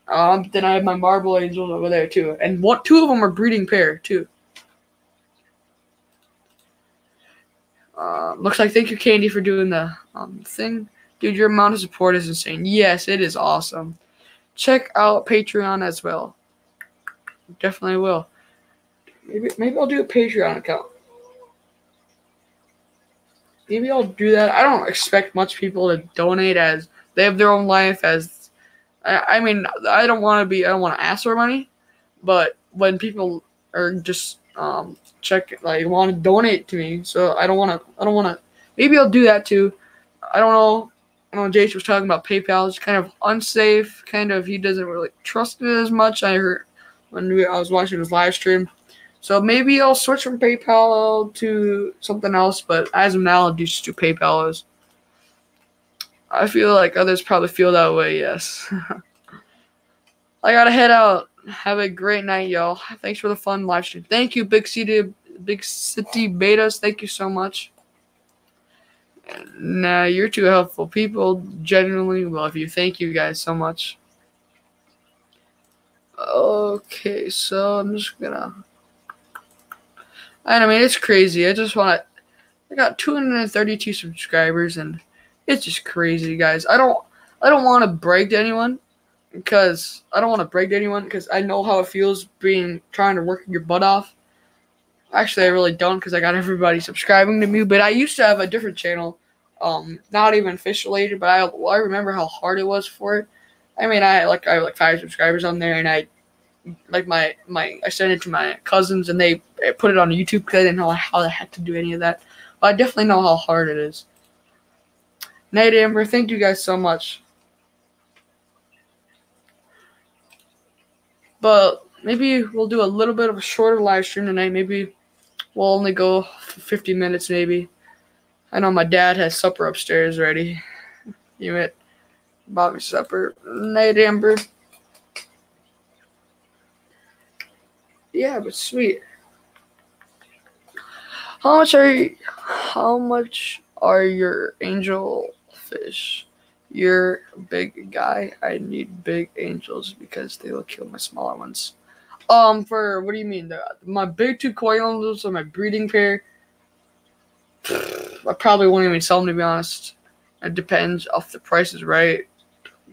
A: Um, then I have my marble angels over there too, and what two of them are breeding pair too. Uh, looks like thank you, Candy, for doing the um, thing. Dude, your amount of support is insane. Yes, it is awesome. Check out Patreon as well. Definitely will. Maybe maybe I'll do a Patreon account. Maybe I'll do that. I don't expect much people to donate as they have their own life as I, I mean I don't want to be I don't want to ask for money, but when people are just um check like want to donate to me, so I don't want to I don't want to maybe I'll do that too. I don't know. I know Jace was talking about PayPal. It's kind of unsafe. Kind of he doesn't really trust it as much. I heard when we, I was watching his live stream. So maybe I'll switch from PayPal to something else, but as of now, I'll just do PayPal. I feel like others probably feel that way, yes. I gotta head out. Have a great night, y'all. Thanks for the fun live stream. Thank you, Big City, Big City Bettas. Thank you so much. Nah, you're too helpful. People genuinely love you. Thank you guys so much. Okay, so I'm just gonna I mean, it's crazy. I just want. I got 232 subscribers, and it's just crazy, guys. I don't. I don't want to brag to anyone because I don't want to to anyone because I know how it feels being trying to work your butt off. Actually, I really don't because I got everybody subscribing to me. But I used to have a different channel, um, not even fish related. But I I remember how hard it was for it. I mean, I like I have like five subscribers on there, and I like my my I sent it to my cousins and they put it on YouTube because I didn't know how the heck to do any of that. But I definitely know how hard it is. Nate Amber, thank you guys so much. But maybe we'll do a little bit of a shorter live stream tonight. Maybe we'll only go 50 minutes, maybe. I know my dad has supper upstairs ready. You met Bobby supper. Night Amber. Yeah, but sweet. How much are you, how much are your angel fish? You're a big guy. I need big angels because they will kill my smaller ones. Um, for what do you mean? My big two koi angels are my breeding pair. I probably won't even sell them to be honest. It depends if the price is right.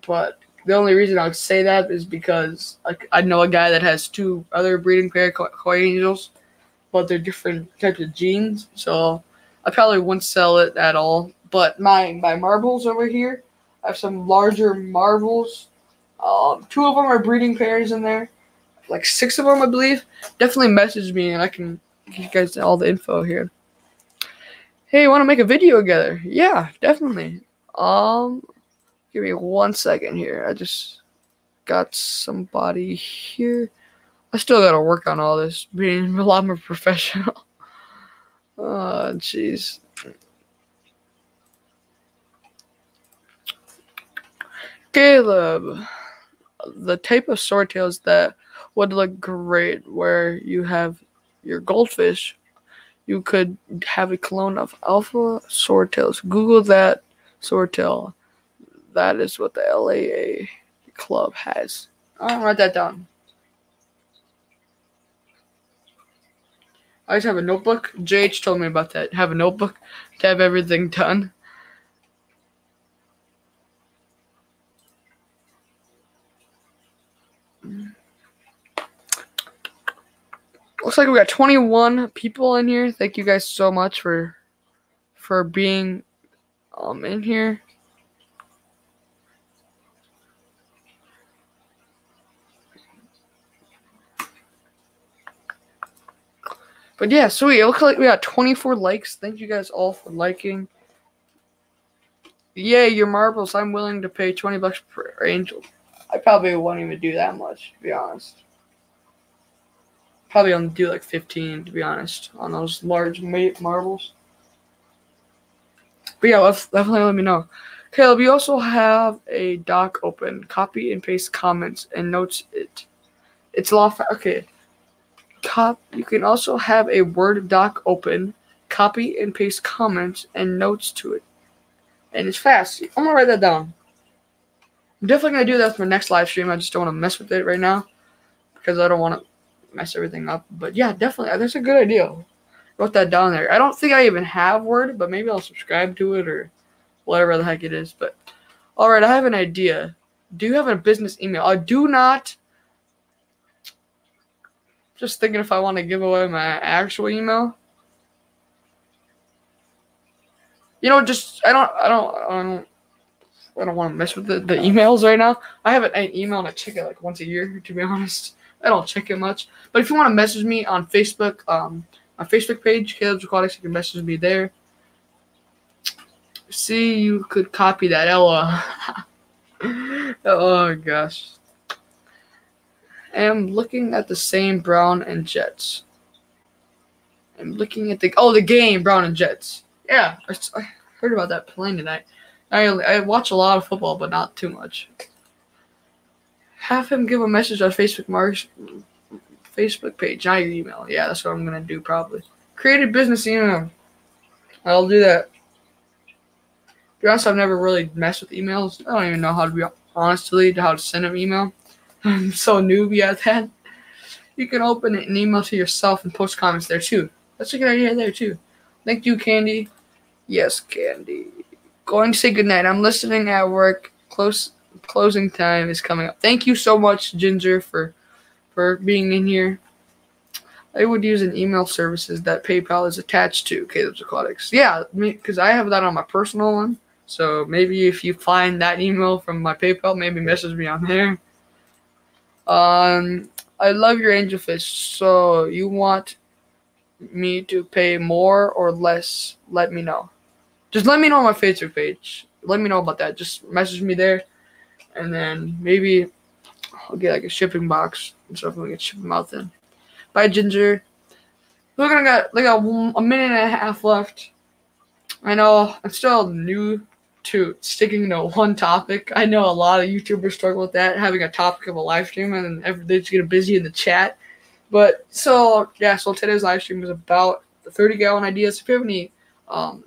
A: But the only reason I would say that is because I, I know a guy that has two other breeding pair koi angels, but they're different types of genes. So I probably wouldn't sell it at all. But my my marbles over here, I have some larger marbles. Um, two of them are breeding pairs in there, like six of them I believe. Definitely message me and I can give you guys all the info here. Hey, want to make a video together? Yeah, definitely. Um, Give me one second here. I just got somebody here. I still gotta work on all this, being a lot more professional. oh, jeez. Caleb, the type of swordtails that would look great where you have your goldfish, you could have a clone of alpha swordtails. Google that swordtail. That is what the LAA club has. I'll write that down. I just have a notebook. JH told me about that. Have a notebook to have everything done. Looks like we got 21 people in here. Thank you guys so much for for being um in here. But yeah, sweet. It looks like we got 24 likes. Thank you guys all for liking. Yay, your marbles. I'm willing to pay 20 bucks per angel. I probably won't even do that much, to be honest. Probably only do like 15, to be honest, on those large marbles. But yeah, let's definitely let me know. Caleb, you also have a doc open. Copy and paste comments and notes it. It's a lot. Fa- okay. Cop. You can also have a Word doc open. Copy and paste comments and notes to it. And it's fast. I'm gonna write that down. I'm definitely gonna do that for my next live stream. I just don't want to mess with it right now because I don't want to mess everything up. But yeah, definitely, that's a good idea. Wrote that down there. I don't think I even have Word, but maybe I'll subscribe to it or whatever the heck it is. But all right, I have an idea. Do you have a business email? I do not. Just thinking if I want to give away my actual email. You know, just I don't, I don't, I don't, I don't want to mess with the, the emails right now. I have an email and I check it like once a year, to be honest. I don't check it much. But if you want to message me on Facebook, um, my Facebook page, Caleb's Aquatics, you can message me there. See, you could copy that, Ella. oh gosh. I am looking at the same Brown and Jets. I'm looking at the oh the game Brown and Jets. Yeah, I, heard about that playing tonight. I I watch a lot of football, but not too much have him give a message on Facebook Mark's Facebook page, not your email. Yeah, that's what I'm gonna do probably. Create a business email. I'll do that. To be honest, I've never really messed with emails. I don't even know how to be honestly how to send an email. I'm so newbie at that. You can open an email to yourself and post comments there too. That's a good idea there too. Thank you, Candy. Yes, Candy. Going to say goodnight. I'm listening at work. Close closing time is coming up. Thank you so much, Ginger, for for being in here. I would use an email services that PayPal is attached to Caleb's Aquatics. Yeah, because I have that on my personal one. So maybe if you find that email from my PayPal, maybe message me on there. Um, I love your angelfish. So you want me to pay more or less? Let me know. Just let me know on my Facebook page. Let me know about that. Just message me there and then maybe I'll get like a shipping box and stuff and we can ship them out then. Bye, Ginger. We're gonna got like a, a minute and a half left. I know I'm still new to sticking to one topic. I know a lot of YouTubers struggle with that, having a topic of a live stream and then they get busy in the chat. But so yeah, so today's live stream is about the 30 gallon ideas. If you have any um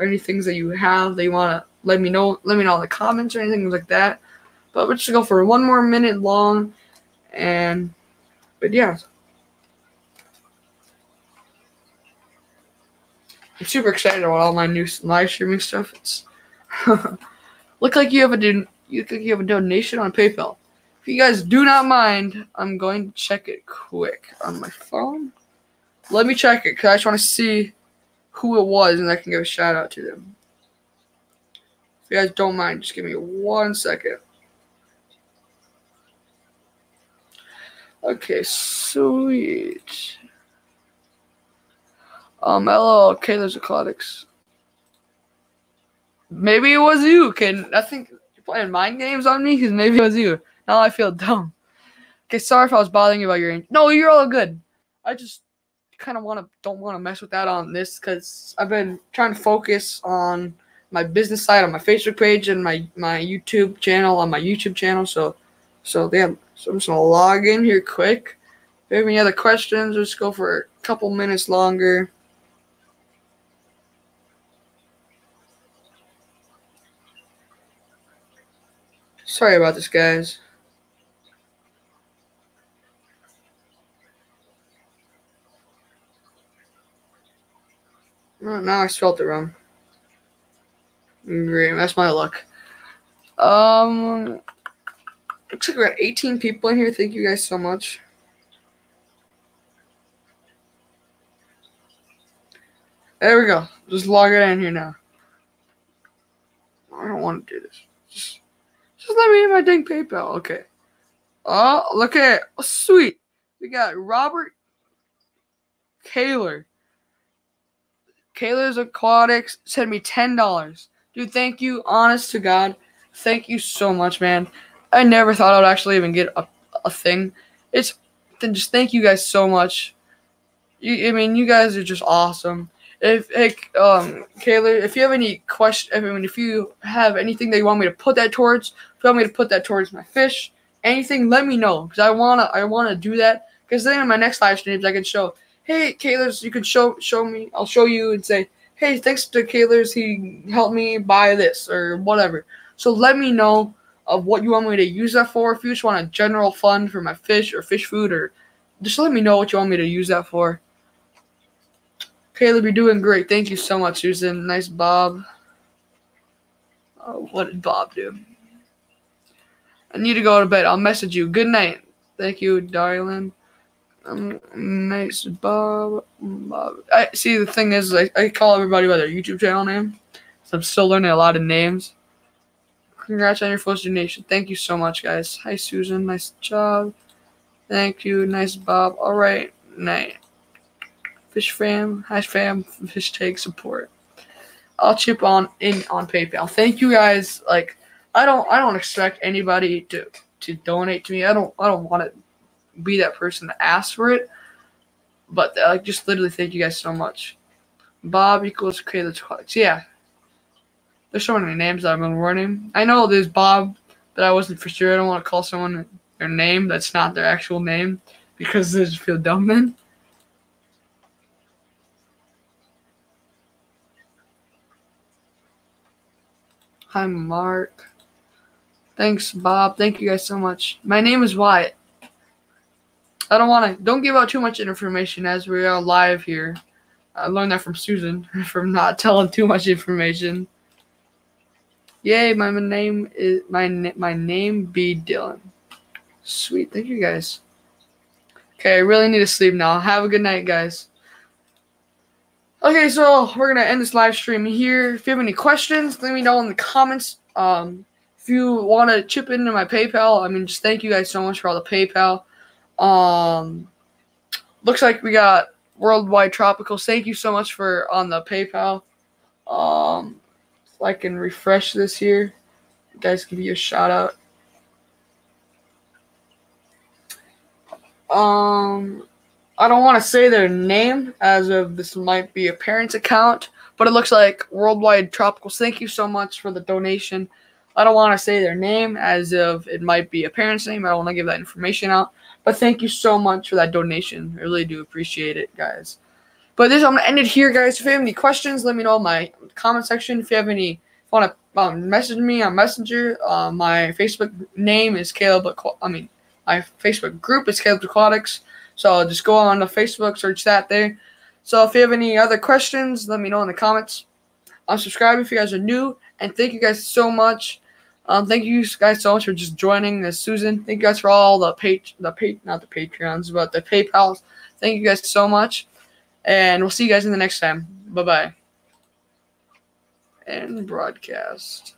A: any things that you have that you wanna let me know, let me know in the comments or anything like that. But we're just gonna go for one more minute long, and but yeah. I'm super excited about all my new live streaming stuff. It's look like you have a don- you look like you have a donation on PayPal. If you guys do not mind, I'm going to check it quick on my phone. Let me check it because I just want to see who it was and I can give a shout out to them. If you guys don't mind, just give me one second. Okay, sweet. Um, hello, Caleb's Aquatics. Maybe it was you, Can I think you're playing mind games on me because maybe it was you. Now I feel dumb. Okay, sorry if I was bothering you about your. No, you're all good. I just kind of want to don't want to mess with that on this because I've been trying to focus on my business side on my Facebook page and my my YouTube channel on my YouTube channel. So so yeah, so I'm just gonna log in here quick. If you have any other questions, just go for a couple minutes longer. Sorry about this, guys. Oh, now I spelled it wrong. Great, that's my luck. Um, looks like we got 18 people in here. Thank you guys so much. There we go. Just log it in here now. I don't want to do this. Just, just let me in my dang PayPal. Okay. Oh, look at it. Oh, sweet. We got Robert Kaler. Kaler's Aquatics sent me ten dollars. Dude, thank you. Honest to God, thank you so much, man. I never thought I would actually even get a, a thing. It's then just thank you guys so much. You, I mean, you guys are just awesome. If hey, um, Kaler, if you have any question, I mean, if you have anything that you want me to put that towards, if you want me to put that towards my fish, anything, let me know because I wanna, I wanna do that. Because then in my next live streams, I can show, hey, Kaler's, you can show, show me, I'll show you and say, hey, thanks to Kayla's, he helped me buy this or whatever. So let me know of what you want me to use that for. If you just want a general fund for my fish or fish food, or just let me know what you want me to use that for. Caleb, you're doing great. Thank you so much, Susan. Nice Bob. Oh, what did Bob do? I need to go to bed. I'll message you. Good night. Thank you, darling. Um, nice Bob. Bob. I see. The thing is, I, I call everybody by their YouTube channel name, so I'm still learning a lot of names. Congrats on your first donation. Thank you so much, guys. Hi, Susan. Nice job. Thank you. Nice Bob. All right. Night. Fish fam. Hi, fam. Fish take support. I'll chip on in on PayPal. Thank you guys. Like, I don't I don't expect anybody to to donate to me. I don't I don't want to be that person to ask for it. But uh, just literally thank you guys so much. Bob equals creative. Yeah. There's so many names I've been learning. I know there's Bob, but I wasn't for sure. I don't want to call someone their name that's not their actual name because they just feel dumb then. Hi, Mark. Thanks, Bob. Thank you guys so much. My name is Wyatt. I don't want to. Don't give out too much information as we are live here. I learned that from Susan from not telling too much information. Yay! My name is my my name be Dylan. Sweet. Thank you guys. Okay, I really need to sleep now. Have a good night, guys. Okay, so we're gonna end this live stream here. If you have any questions, let me know in the comments. Um, if you want to chip into my PayPal, I mean, just thank you guys so much for all the PayPal. Um, looks like we got Worldwide Tropicals. Thank you so much for on the PayPal. Um, I can refresh this here, you guys give you a shout out. Um, I don't want to say their name as of this might be a parent's account, but it looks like Worldwide Tropicals. Thank you so much for the donation. I don't want to say their name as of it might be a parent's name. I don't want to give that information out. But thank you so much for that donation. I really do appreciate it, guys. But this I'm gonna end it here, guys. If you have any questions, let me know in my comment section. If you have any if you want to um, message me on Messenger, uh, my Facebook name is Caleb. I mean, my Facebook group is Caleb Aquatics. So just go on to Facebook, search that there. So if you have any other questions, let me know in the comments. Um, subscribe if you guys are new, and thank you guys so much. Um, thank you guys so much for just joining this, Susan. Thank you guys for all the page, the pay, not the Patreons, but the PayPal's. Thank you guys so much, and we'll see you guys in the next time. Bye bye. And broadcast.